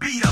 beat of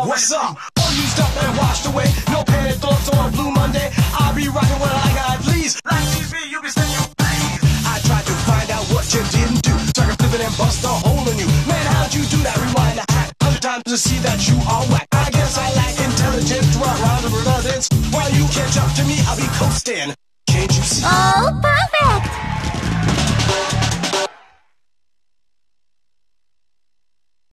tunnel cause you're already What's up? All used up and washed away. No panic thoughts on a blue Monday. I'll be rocking what I got please. Like TV, you be saying you please. I tried to find out what you didn't do. So I can flip it and bust a hole in you. Man, how'd you do that? Rewind the hack. Hundred times to see that you are whack. I guess I lack intelligence. Draw around the relevance. While you catch up to me, I'll be coasting. Can't you see? Oh,